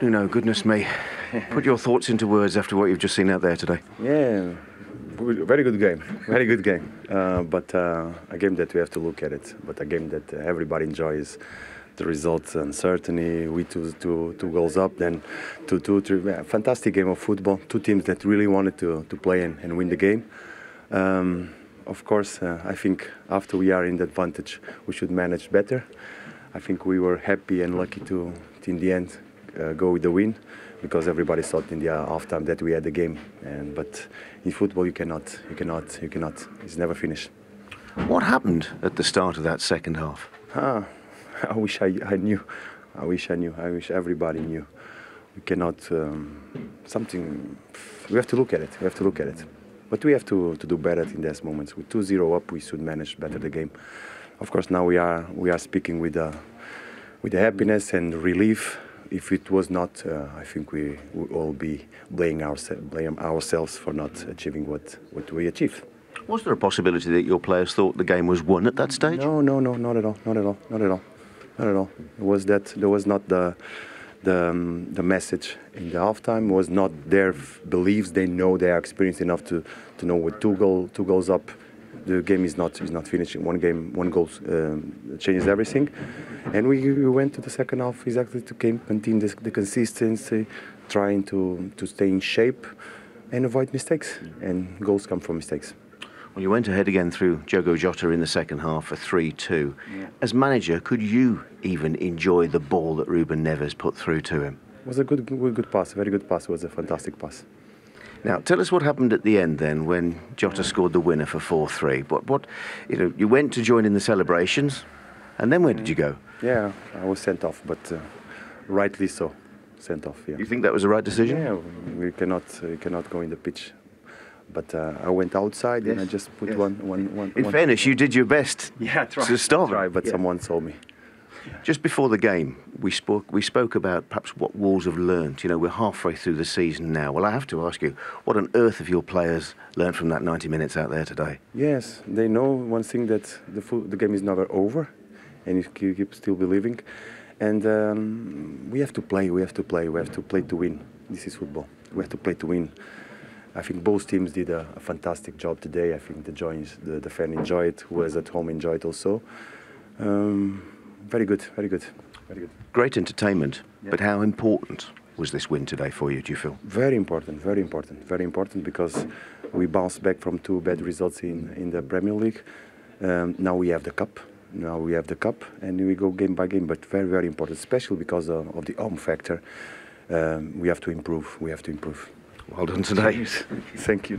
Nuno, goodness me. Put your thoughts into words after what you've just seen out there today. Yeah, very good game. Very good game. Uh, but uh, a game that we have to look at it. But a game that everybody enjoys. The results certainly we two, two, two goals up, then two, two, three. Fantastic game of football. Two teams that really wanted to, to play and, and win the game. Um, of course, uh, I think after we are in the advantage, we should manage better. I think we were happy and lucky to, to in the end, uh, go with the win because everybody thought in the uh, halftime that we had the game. And but in football, you cannot, you cannot, you cannot. It's never finished. What happened at the start of that second half? Ah, I wish I, I knew. I wish I knew. I wish everybody knew. We cannot. Um, something. We have to look at it. We have to look at it. But we have to, to do better in those moments. With 2-0 up, we should manage better the game. Of course, now we are we are speaking with uh, with the happiness and relief. If it was not, uh, I think we would all be blaming, ourse blame ourselves for not achieving what, what we achieved. Was there a possibility that your players thought the game was won at that stage? No, no, no, not at all, not at all, not at all, not at all. It was that there was not the the, um, the message in the halftime was not their beliefs. They know they are experienced enough to, to know with two goal two goals up, the game is not is not finishing. One game, one goal um, changes everything, and we, we, went to the second half exactly to continue the, the consistency, trying to to stay in shape, and avoid mistakes. And goals come from mistakes. Well, you went ahead again through Diogo Jota in the second half for 3 2. Yeah. As manager, could you even enjoy the ball that Ruben Neves put through to him? It was a good, good, good pass, a very good pass. It was a fantastic pass. Now, tell us what happened at the end then when Jota scored the winner for 4 3. What, what, you know, you went to join in the celebrations, and then where did you go? Yeah, I was sent off, but uh, rightly so. Sent off, yeah. You think that was the right decision? Yeah, we cannot, uh, we cannot go in the pitch but uh, I went outside yes. and I just put yes. one, one, one. In one fairness, you did your best yeah, to stop it. but yeah. someone saw me. Just before the game, we spoke we spoke about perhaps what Wolves have learned. You know, we're halfway through the season now. Well, I have to ask you, what on earth have your players learned from that 90 minutes out there today? Yes, they know one thing that the full, the game is never over, and you keep still believing. And um, we have to play. We have to play. We have to play to win. This is football. We have to play to win. I think both teams did a, a fantastic job today. I think the, joins, the, the fan enjoyed it, who was at home enjoyed it also. Um, very good, very good, very good. Great entertainment, yeah. but how important was this win today for you, do you feel? Very important, very important, very important because we bounced back from two bad results in, in the Premier League. Um, now we have the cup. Now we have the cup and we go game by game, but very, very important, especially because of, of the home factor. Um, we have to improve, we have to improve. Well done today. Thank you.